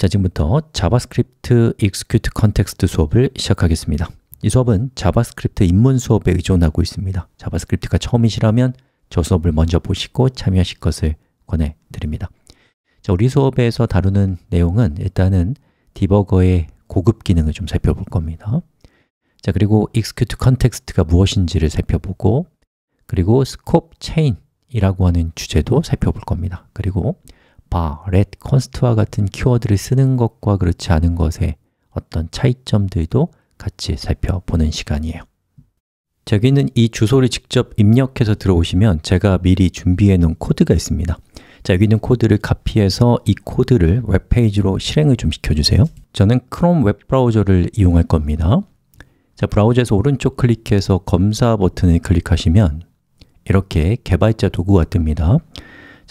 자, 지금부터 자바스크립트 execute context 수업을 시작하겠습니다. 이 수업은 자바스크립트 입문 수업에 의존하고 있습니다. 자바스크립트가 처음이시라면 저 수업을 먼저 보시고 참여하실 것을 권해드립니다. 자, 우리 수업에서 다루는 내용은 일단은 debugger의 고급 기능을 좀 살펴볼 겁니다. 자, 그리고 execute context가 무엇인지를 살펴보고 그리고 scope chain이라고 하는 주제도 살펴볼 겁니다. 그리고 var, let, const와 같은 키워드를 쓰는 것과 그렇지 않은 것의 어떤 차이점들도 같이 살펴보는 시간이에요. 자, 여기는 이 주소를 직접 입력해서 들어오시면 제가 미리 준비해 놓은 코드가 있습니다. 자, 여기 있는 코드를 카피해서 이 코드를 웹페이지로 실행을 좀 시켜주세요. 저는 크롬 웹브라우저를 이용할 겁니다. 자, 브라우저에서 오른쪽 클릭해서 검사 버튼을 클릭하시면 이렇게 개발자 도구가 뜹니다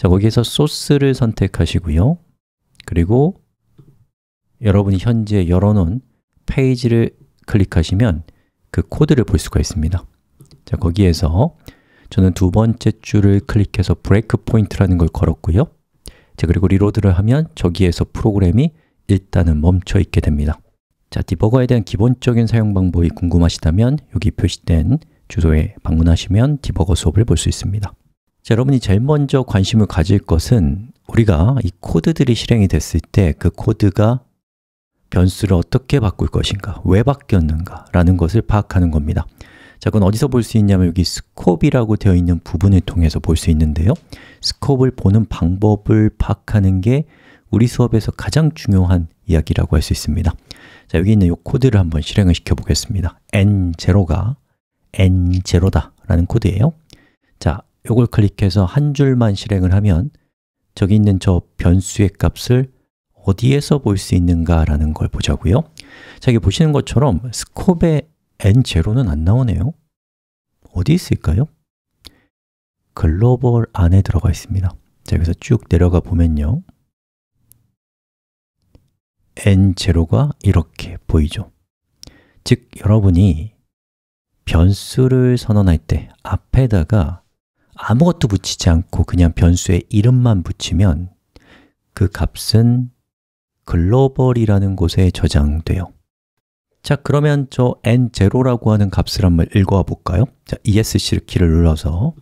자, 거기에서 소스를 선택하시고요. 그리고 여러분이 현재 열어놓은 페이지를 클릭하시면 그 코드를 볼 수가 있습니다. 자, 거기에서 저는 두 번째 줄을 클릭해서 포인트라는 걸 걸었고요. 자, 그리고 reload를 하면 저기에서 프로그램이 일단은 멈춰 있게 됩니다. 자, debugger에 대한 기본적인 사용 방법이 궁금하시다면 여기 표시된 주소에 방문하시면 debugger 수업을 볼 수 있습니다 자, 여러분이 제일 먼저 관심을 가질 것은 우리가 이 코드들이 실행이 됐을 때 그 코드가 변수를 어떻게 바꿀 것인가, 왜 바뀌었는가 라는 것을 파악하는 겁니다. 자, 그건 어디서 볼 수 있냐면 여기 scope이라고 되어 있는 부분을 통해서 볼 수 있는데요. scope을 보는 방법을 파악하는 게 우리 수업에서 가장 중요한 이야기라고 할 수 있습니다. 자, 여기 있는 이 코드를 한번 실행을 시켜 보겠습니다. N0가 n0다 라는 코드예요. 자, 이걸 클릭해서 한 줄만 실행을 하면 저기 있는 저 변수의 값을 어디에서 볼 수 있는가 라는 걸 보자고요. 자, 여기 보시는 것처럼 스콥에 n0는 안 나오네요. 어디 있을까요? 글로벌 안에 들어가 있습니다. 자, 여기서 쭉 내려가 보면요. N0가 이렇게 보이죠. 즉, 여러분이 변수를 선언할 때 앞에다가 아무것도 붙이지 않고 그냥 변수의 이름만 붙이면 그 값은 글로벌이라는 곳에 저장돼요 자, 그러면 저 n0라고 하는 값을 한번 읽어와 볼까요? 자, ESC 키를 눌러서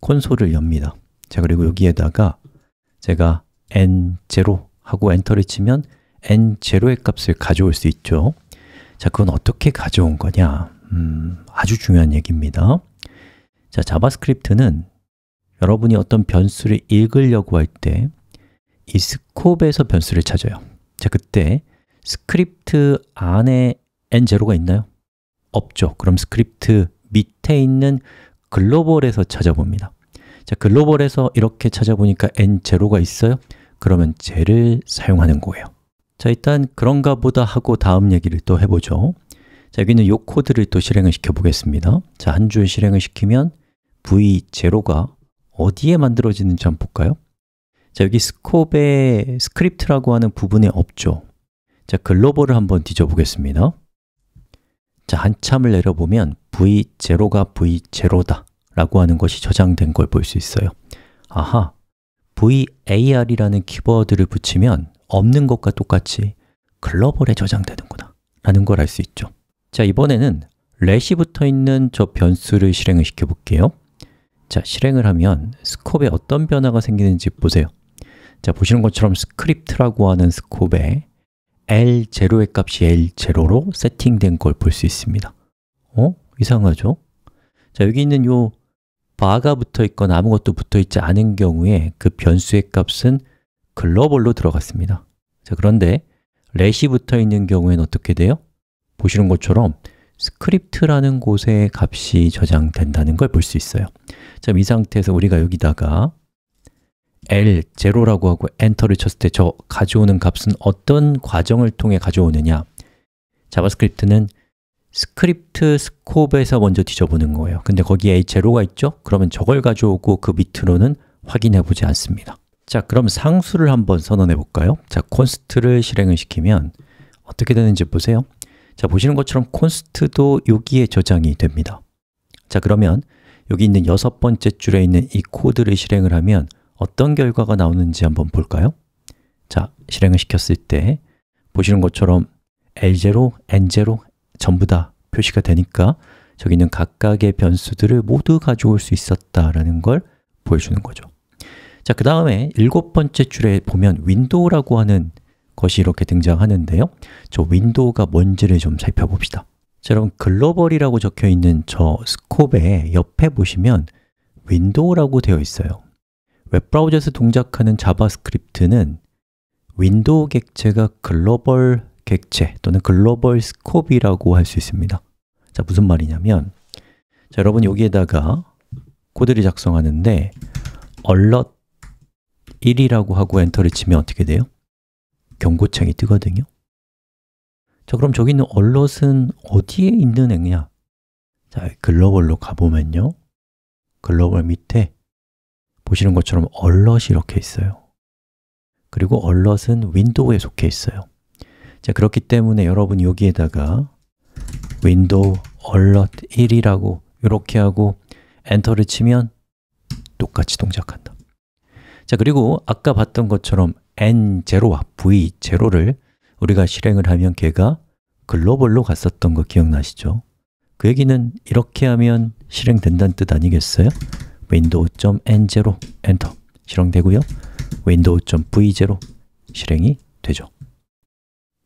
콘솔을 엽니다 자, 그리고 여기에다가 제가 n0 하고 엔터를 치면 n0의 값을 가져올 수 있죠 자, 그건 어떻게 가져온 거냐? 음, 아주 중요한 얘기입니다 자, 자바스크립트는 여러분이 어떤 변수를 읽으려고 할 때 이 scope에서 변수를 찾아요 자, 그때 스크립트 안에 n0가 있나요? 없죠. 그럼 스크립트 밑에 있는 글로벌에서 찾아봅니다 자, 글로벌에서 이렇게 찾아보니까 n0가 있어요? 그러면 쟤를 사용하는 거예요 자, 일단 그런가 보다 하고 다음 얘기를 또 해보죠 자, 여기는 이 코드를 또 실행을 시켜 보겠습니다 자, 한 줄 실행을 시키면 v0가 어디에 만들어지는지 한번 볼까요? 자, 여기 스콥에 스크립트라고 하는 부분에 없죠. 자, 글로벌을 한번 뒤져보겠습니다. 자, 한참을 내려보면 v0가 v0다 라고 하는 것이 저장된 걸 볼 수 있어요. 아하, var이라는 키워드를 붙이면 없는 것과 똑같이 글로벌에 저장되는구나 라는 걸 알 수 있죠. 자, 이번에는 let이 붙어 있는 저 변수를 실행을 시켜 볼게요 자, 실행을 하면 스콥에 어떤 변화가 생기는지 보세요 자, 보시는 것처럼 스크립트라고 하는 스콥에 L0의 값이 L0로 세팅된 걸 볼 수 있습니다 어? 이상하죠? 자, 여기 있는 요 var가 붙어 있거나 아무것도 붙어 있지 않은 경우에 그 변수의 값은 global로 들어갔습니다 자, 그런데 let이 붙어 있는 경우에는 어떻게 돼요? 보시는 것처럼 script라는 곳에 값이 저장된다는 걸 볼 수 있어요 자, 이 상태에서 우리가 여기다가 L0라고 하고 엔터를 쳤을 때 저 가져오는 값은 어떤 과정을 통해 가져오느냐. 자바스크립트는 script scope에서 먼저 뒤져보는 거예요. 근데 거기에 L0가 있죠? 그러면 저걸 가져오고 그 밑으로는 확인해 보지 않습니다. 자, 그럼 상수를 한번 선언해 볼까요? 자, const를 실행을 시키면 어떻게 되는지 보세요. 자, 보시는 것처럼 const도 여기에 저장이 됩니다. 자, 그러면 여기 있는 여섯 번째 줄에 있는 이 코드를 실행을 하면 어떤 결과가 나오는지 한번 볼까요? 자, 실행을 시켰을 때 보시는 것처럼 L0, N0 전부 다 표시가 되니까 저기 있는 각각의 변수들을 모두 가져올 수 있었다라는 걸 보여주는 거죠. 자, 그 다음에 일곱 번째 줄에 보면 윈도우라고 하는 것이 이렇게 등장하는데요. 저 윈도우가 뭔지를 좀 살펴봅시다. 자, 여러분 global이라고 적혀 있는 저 scope의 옆에 보시면 window라고 되어 있어요. 웹브라우저에서 동작하는 자바스크립트는 window 객체가 글로벌 객체 또는 global scope이라고 할 수 있습니다. 자, 무슨 말이냐면 자, 여러분 여기에다가 코드를 작성하는데 alert 1이라고 하고 엔터를 치면 어떻게 돼요? 경고창이 뜨거든요 자, 그럼 저기 있는 alert은 어디에 있는 애냐? 자, global로 가보면요. 글로벌 밑에 보시는 것처럼 alert이 이렇게 있어요. 그리고 alert은 window에 속해 있어요. 자, 그렇기 때문에 여러분 여기에다가 window alert 1이라고 이렇게 하고 엔터를 치면 똑같이 동작한다. 자, 그리고 아까 봤던 것처럼 n0와 v0를 우리가 실행을 하면 걔가 global로 갔었던 거 기억나시죠? 그 얘기는 이렇게 하면 실행된다는 뜻 아니겠어요? window.n0 enter 실행되고요 window.v0 실행이 되죠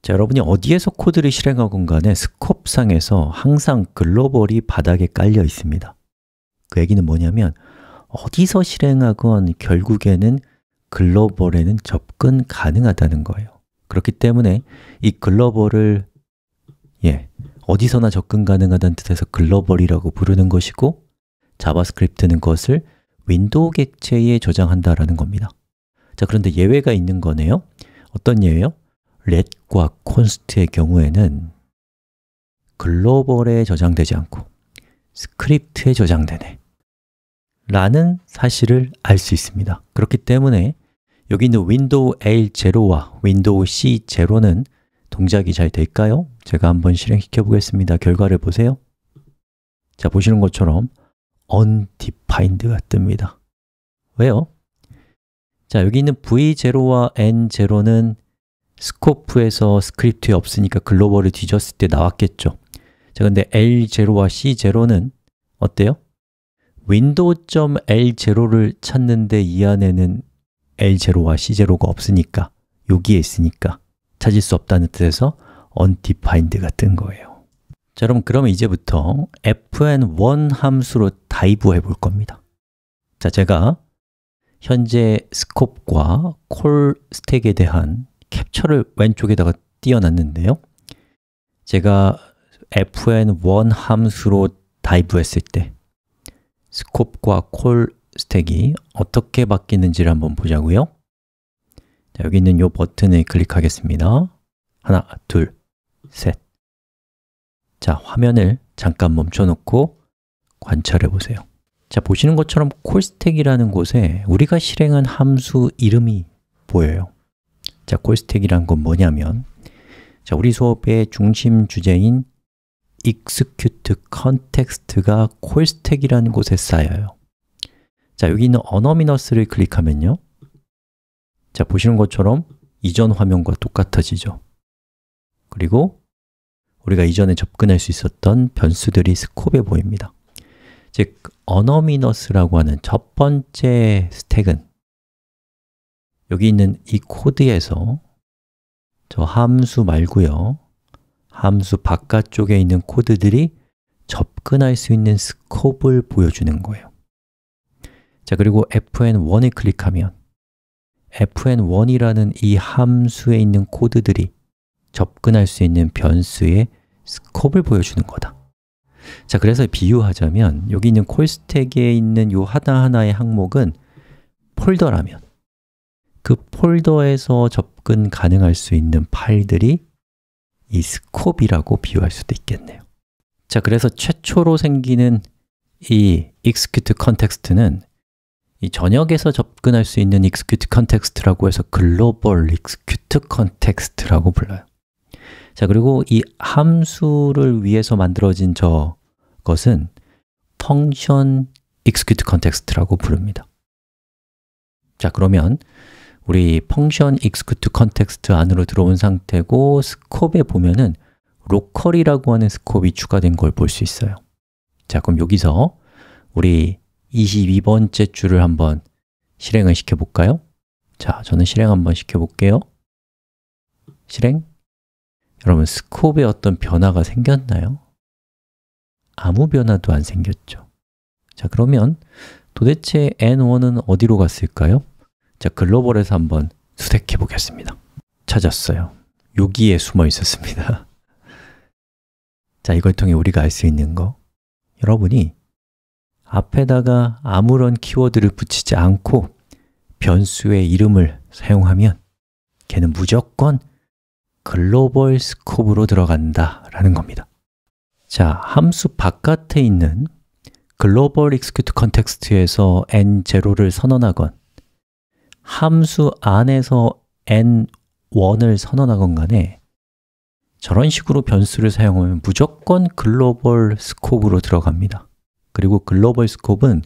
자, 여러분이 어디에서 코드를 실행하건 간에 scope상에서 항상 global이 바닥에 깔려 있습니다 그 얘기는 뭐냐면 어디서 실행하건 결국에는 global에는 접근 가능하다는 거예요 그렇기 때문에 이 global을 예, 어디서나 접근 가능하다는 뜻에서 global이라고 부르는 것이고 JavaScript는 그것을 window 객체에 저장한다라는 겁니다. 자, 그런데 예외가 있는 거네요. 어떤 예외요? let과 const의 경우에는 global에 저장되지 않고 script에 저장되네 라는 사실을 알 수 있습니다. 그렇기 때문에 여기 있는 window L0와 window C0는 동작이 잘 될까요? 제가 한번 실행시켜 보겠습니다 결과를 보세요 자, 보시는 것처럼 undefined가 뜹니다 왜요? 자, 여기 있는 v0와 n0는 scope에서 script에 없으니까 global을 뒤졌을 때 나왔겠죠 자, 근데 L0와 C0는 어때요? window.l0를 찾는데 이 안에는 L0와 C0가 없으니까 여기에 있으니까 찾을 수 없다는 뜻에서 undefined가 뜬 거예요. 자, 여러분 그러면 이제부터 fn1 함수로 dive 해볼 겁니다. 자, 제가 현재 scope과 call stack에 대한 캡처를 왼쪽에다가 띄워놨는데요. 제가 fn1 함수로 dive 했을 때 scope과 call stack이 어떻게 바뀌는지를 한번 보자고요 자, 여기 있는 이 버튼을 클릭하겠습니다. 하나, 둘, 셋. 자, 화면을 잠깐 멈춰놓고 관찰해 보세요. 자, 보시는 것처럼 콜스택이라는 곳에 우리가 실행한 함수 이름이 보여요. 자, 콜스택이란 건 뭐냐면 자, 우리 수업의 중심 주제인 execute context가 콜스택이라는 곳에 쌓여요. 자, 여기 있는 어너미너스를 클릭하면요 자, 보시는 것처럼 이전 화면과 똑같아지죠. 그리고 우리가 이전에 접근할 수 있었던 변수들이 스콥에 보입니다. 즉, 어너미너스라고 하는 첫 번째 스택은 여기 있는 이 코드에서 저 함수 말고요. 함수 바깥쪽에 있는 코드들이 접근할 수 있는 스콥을 보여주는 거예요. 자, 그리고 fn1을 클릭하면 fn1이라는 이 함수에 있는 코드들이 접근할 수 있는 변수의 스콥을 보여주는 거다. 자, 그래서 비유하자면 여기 있는 콜 스택에 있는 요 하나하나의 항목은 폴더라면 그 폴더에서 접근 가능할 수 있는 파일들이 이 스콥이라고 비유할 수도 있겠네요. 자, 그래서 최초로 생기는 이 execute context는 이 전역에서 접근할 수 있는 execute context라고 해서 global execute context라고 불러요. 자, 그리고 이 함수를 위해서 만들어진 저 것은 function execute context라고 부릅니다. 자, 그러면 우리 펑션 execute context 안으로 들어온 상태고 스콥에 보면은 로컬이라고 하는 스콥이 추가된 걸 볼 수 있어요. 자, 그럼 여기서 우리 22번째 줄을 한번 실행을 시켜볼까요? 자, 저는 실행 한번 시켜볼게요. 실행. 여러분, 스콥에 어떤 변화가 생겼나요? 아무 변화도 안 생겼죠. 자, 그러면 도대체 n1은 어디로 갔을까요? 자, 글로벌에서 한번 수색해 보겠습니다. 찾았어요. 여기에 숨어 있었습니다. 자, 이걸 통해 우리가 알 수 있는 거. 여러분이 앞에다가 아무런 키워드를 붙이지 않고 변수의 이름을 사용하면 걔는 무조건 글로벌 스콥으로 들어간다 라는 겁니다. 자, 함수 바깥에 있는 글로벌 execute context에서 n0를 선언하건 함수 안에서 n1을 선언하건 간에 저런 식으로 변수를 사용하면 무조건 글로벌 스콥으로 들어갑니다 그리고 글로벌 스콥은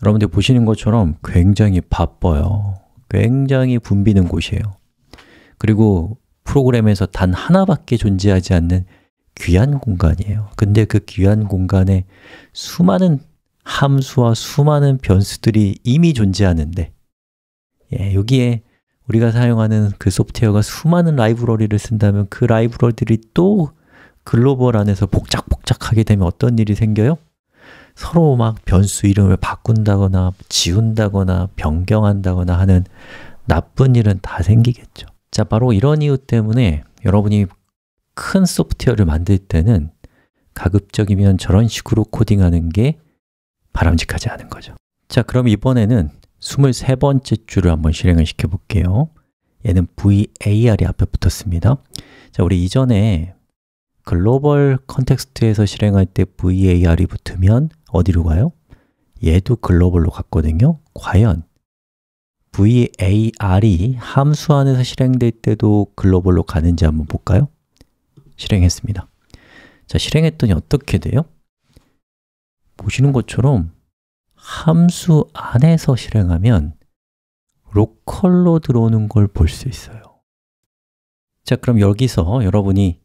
여러분들 보시는 것처럼 굉장히 바빠요. 굉장히 붐비는 곳이에요. 그리고 프로그램에서 단 하나밖에 존재하지 않는 귀한 공간이에요. 근데 그 귀한 공간에 수많은 함수와 수많은 변수들이 이미 존재하는데 예, 여기에 우리가 사용하는 그 소프트웨어가 수많은 라이브러리를 쓴다면 그 라이브러리들이 또 글로벌 안에서 복작복작하게 되면 어떤 일이 생겨요? 서로 막 변수 이름을 바꾼다거나 지운다거나 변경한다거나 하는 나쁜 일은 다 생기겠죠. 자, 바로 이런 이유 때문에 여러분이 큰 소프트웨어를 만들 때는 가급적이면 저런 식으로 코딩하는 게 바람직하지 않은 거죠. 자, 그럼 이번에는 23번째 줄을 한번 실행을 시켜 볼게요. 얘는 var이 앞에 붙었습니다. 자, 우리 이전에 글로벌 컨텍스트에서 실행할 때 var이 붙으면 어디로 가요? 얘도 글로벌로 갔거든요 과연 var이 함수 안에서 실행될 때도 글로벌로 가는지 한번 볼까요? 실행했습니다 자, 실행했더니 어떻게 돼요? 보시는 것처럼 함수 안에서 실행하면 local로 들어오는 걸 볼 수 있어요 자, 그럼 여기서 여러분이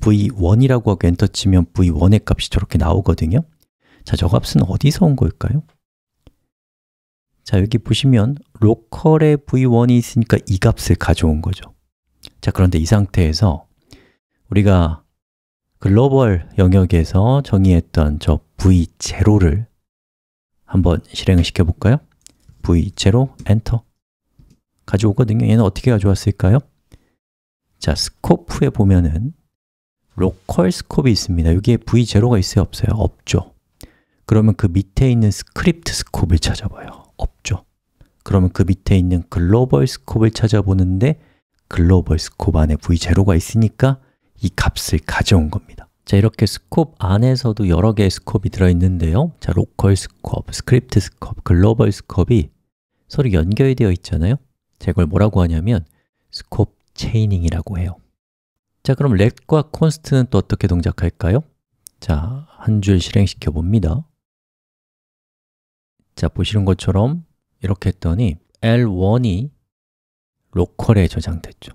v1이라고 하고 엔터 치면 v1의 값이 저렇게 나오거든요 자, 저 값은 어디서 온 걸까요? 자, 여기 보시면 local에 v1이 있으니까 이 값을 가져온 거죠 자, 그런데 이 상태에서 우리가 글로벌 영역에서 정의했던 저 v0를 한번 실행을 시켜볼까요? v0, enter 가져오거든요 얘는 어떻게 가져왔을까요? 자, scope에 보면은 local scope이 있습니다 여기에 v0가 있어요? 없어요? 없죠 그러면 그 밑에 있는 script scope을 찾아봐요. 없죠? 그러면 그 밑에 있는 global scope을 찾아보는데 global scope 안에 v0가 있으니까 이 값을 가져온 겁니다. 자, 이렇게 scope 안에서도 여러 개의 scope이 들어있는데요. 자, local scope, script scope, global scope이 서로 연결 되어 있잖아요. 자, 이걸 뭐라고 하냐면 스콥 체이닝이라고 해요. 자, 그럼 let과 const는 또 어떻게 동작할까요? 자, 한 줄 실행시켜 봅니다 자, 보시는 것처럼 이렇게 했더니 L1이 로컬에 저장됐죠.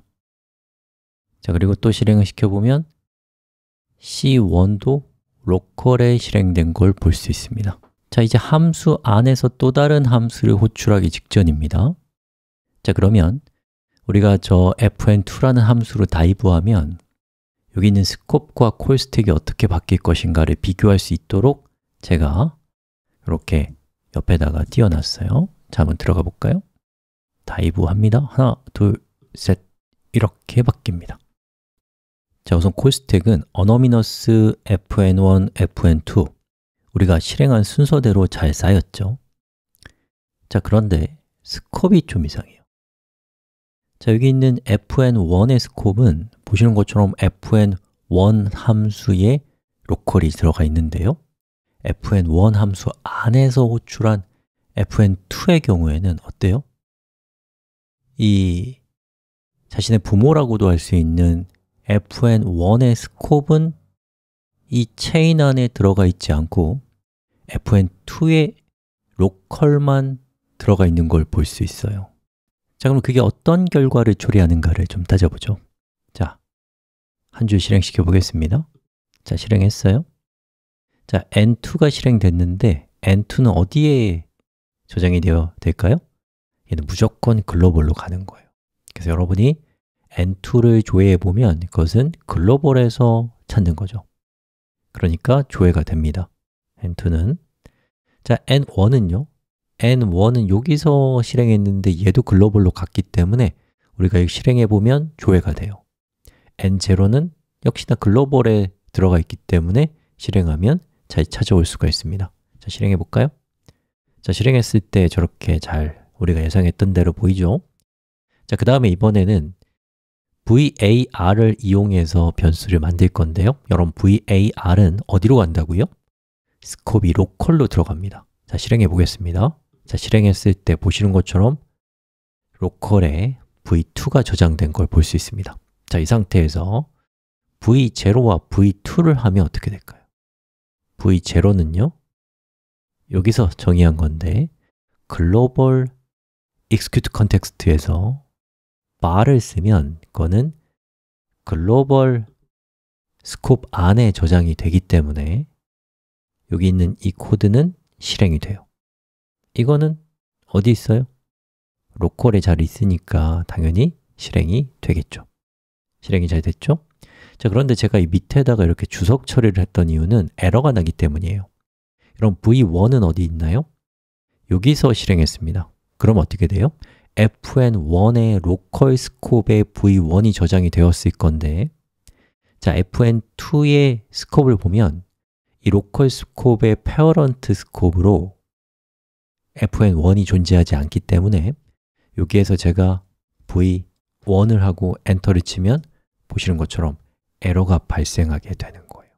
자, 그리고 또 실행을 시켜보면 C1도 로컬에 실행된 걸 볼 수 있습니다. 자, 이제 함수 안에서 또 다른 함수를 호출하기 직전입니다. 자, 그러면 우리가 저 fn2라는 함수로 dive하면 여기 있는 scope과 call stack이 어떻게 바뀔 것인가를 비교할 수 있도록 제가 이렇게 옆에다가 띄워놨어요. 자, 한번 들어가 볼까요? dive 합니다. 하나, 둘, 셋. 이렇게 바뀝니다. 자, 우선 call stack은 anonymous fn1, fn2 우리가 실행한 순서대로 잘 쌓였죠. 자, 그런데 스콥이 좀 이상해요. 자, 여기 있는 fn1의 스콥은 보시는 것처럼 fn1 함수에 로컬이 들어가 있는데요 fn1 함수 안에서 호출한 fn2의 경우에는 어때요? 이 자신의 부모라고도 할 수 있는 fn1의 스콥은 이 체인 안에 들어가 있지 않고 fn2의 로컬만 들어가 있는 걸 볼 수 있어요. 자, 그럼 그게 어떤 결과를 초래하는가를 좀 따져보죠. 자, 한 줄 실행시켜 보겠습니다. 자, 실행했어요 자, n2가 실행됐는데 n2는 어디에 저장이 되어 될까요? 얘는 무조건 글로벌로 가는 거예요. 그래서 여러분이 n2를 조회해 보면 그것은 글로벌에서 찾는 거죠. 그러니까 조회가 됩니다. N2는. 자, n1은요? N1은 여기서 실행했는데 얘도 글로벌로 갔기 때문에 우리가 이거 실행해 보면 조회가 돼요. N0는 역시나 글로벌에 들어가 있기 때문에 실행하면 잘 찾아올 수가 있습니다 자, 실행해 볼까요? 자, 실행했을 때 저렇게 잘 우리가 예상했던 대로 보이죠? 자, 그 다음에 이번에는 var을 이용해서 변수를 만들 건데요 여러분 var은 어디로 간다고요? 스콥이 로컬로 들어갑니다 자, 실행해 보겠습니다 자, 실행했을 때 보시는 것처럼 로컬에 v2가 저장된 걸 볼 수 있습니다 자, 이 상태에서 v0와 v2를 하면 어떻게 될까요? V0는요 여기서 정의한 건데 글로벌 execute context에서 bar을 쓰면 그거는 글로벌 스콥 안에 저장이 되기 때문에 여기 있는 이 코드는 실행이 돼요 이거는 어디 있어요? 로컬에 잘 있으니까 당연히 실행이 되겠죠 실행이 잘 됐죠? 자, 그런데 제가 이 밑에다가 이렇게 주석 처리를 했던 이유는 에러가 나기 때문이에요 그럼 v1은 어디 있나요? 여기서 실행했습니다 그럼 어떻게 돼요? fn1의 local scope에 v1이 저장이 되었을 건데 자, fn2의 scope을 보면 이 local scope의 parent scope으로 fn1이 존재하지 않기 때문에 여기에서 제가 v1을 하고 enter를 치면 보시는 것처럼 에러가 발생하게 되는 거예요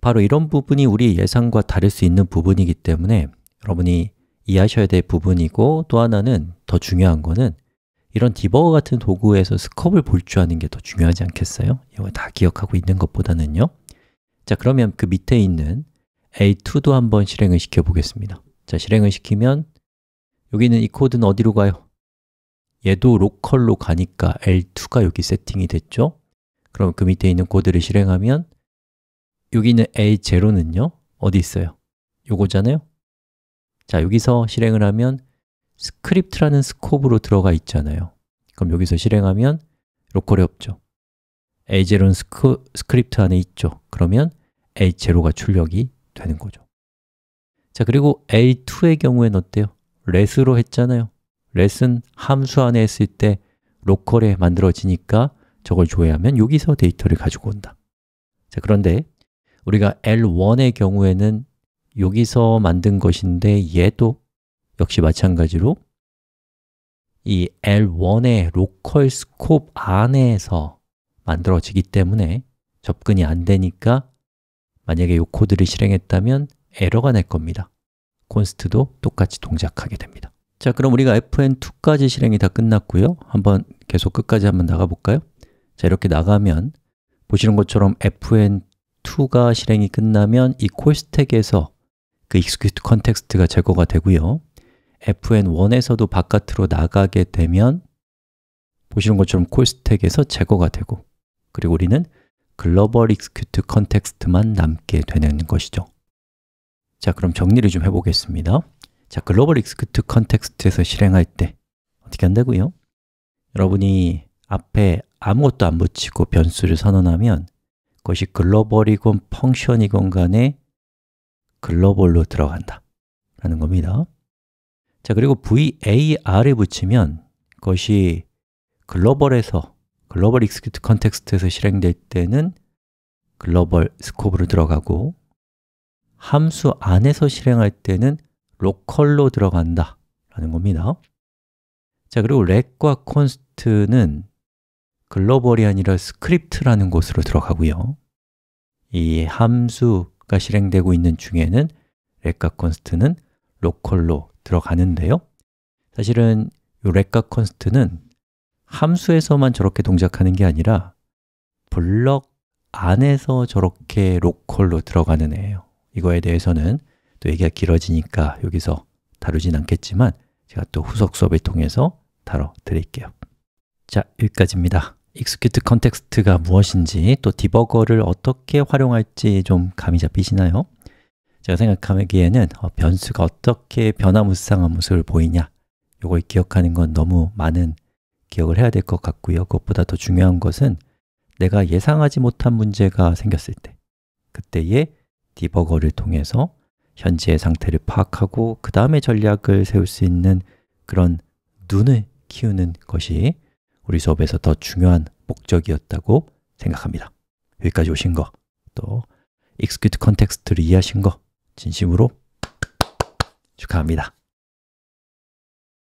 바로 이런 부분이 우리 예상과 다를 수 있는 부분이기 때문에 여러분이 이해하셔야 될 부분이고 또 하나는 더 중요한 거는 이런 디버거 같은 도구에서 스컵을 볼 줄 아는 게 더 중요하지 않겠어요? 이거 다 기억하고 있는 것보다는요 자, 그러면 그 밑에 있는 A2도 한번 실행을 시켜 보겠습니다 자, 실행을 시키면 여기 있는 이 코드는 어디로 가요? 얘도 local로 가니까 L2가 여기 세팅이 됐죠? 그럼 그 밑에 있는 코드를 실행하면 여기 있는 A0는요? 어디 있어요? 요거잖아요? 자, 여기서 실행을 하면 script라는 scope으로 들어가 있잖아요 그럼 여기서 실행하면 local에 없죠 A0는 scr, script 안에 있죠 그러면 A0가 출력이 되는 거죠 자, 그리고 A2의 경우에는 어때요? let으로 했잖아요 let은 함수 안에 했을 때 local에 만들어지니까 저걸 조회하면 여기서 데이터를 가지고 온다. 자, 그런데 우리가 L1의 경우에는 여기서 만든 것인데 얘도 역시 마찬가지로 이 L1의 local scope 안에서 만들어지기 때문에 접근이 안 되니까 만약에 이 코드를 실행했다면 에러가 날 겁니다. 콘스트도 똑같이 동작하게 됩니다. 자, 그럼 우리가 fn2까지 실행이 다 끝났고요. 한번 계속 끝까지 한번 나가볼까요? 자, 이렇게 나가면 보시는 것처럼 fn2가 실행이 끝나면 이 콜 스택에서 그 execute context가 제거가 되고요. Fn1에서도 바깥으로 나가게 되면 보시는 것처럼 콜 스택에서 제거가 되고 그리고 우리는 글로벌 execute context만 남게 되는 것이죠. 자, 그럼 정리를 좀 해보겠습니다. 자, 글로벌 execute context에서 실행할 때 어떻게 한다고요? 여러분이 앞에 아무것도 안 붙이고 변수를 선언하면 그것이 글로벌이건 펑션이건 간에 글로벌로 들어간다. 라는 겁니다. 자, 그리고 var을 붙이면 그것이 global에서 global execute context에서 실행될 때는 global scope로 들어가고 함수 안에서 실행할 때는 local로 들어간다. 라는 겁니다. 자, 그리고 let과 const는 global이 아니라 script라는 곳으로 들어가고요. 이 함수 가 실행되고 있는 중에는 let과 const는 local로 들어가는데요. 사실은 이 let과 const는 함수에서만 저렇게 동작하는 게 아니라 블럭 안에서 저렇게 로컬로 들어가는 애예요. 이거에 대해서는 또 얘기가 길어지니까 여기서 다루진 않겠지만 제가 또 후속 수업을 통해서 다뤄드릴게요. 자, 여기까지입니다 execute context가 무엇인지 또 디버거를 어떻게 활용할지 좀 감이 잡히시나요? 제가 생각하기에는 어, 변수가 어떻게 변화무쌍한 모습을 보이냐 이걸 기억하는 건 너무 많은 기억을 해야 될 것 같고요 그것보다 더 중요한 것은 내가 예상하지 못한 문제가 생겼을 때 그때의 디버거를 통해서 현재의 상태를 파악하고 그 다음에 전략을 세울 수 있는 그런 눈을 키우는 것이 우리 수업에서 더 중요한 목적이었다고 생각합니다. 여기까지 오신 거, 또 execute context를 이해하신 거 진심으로 축하합니다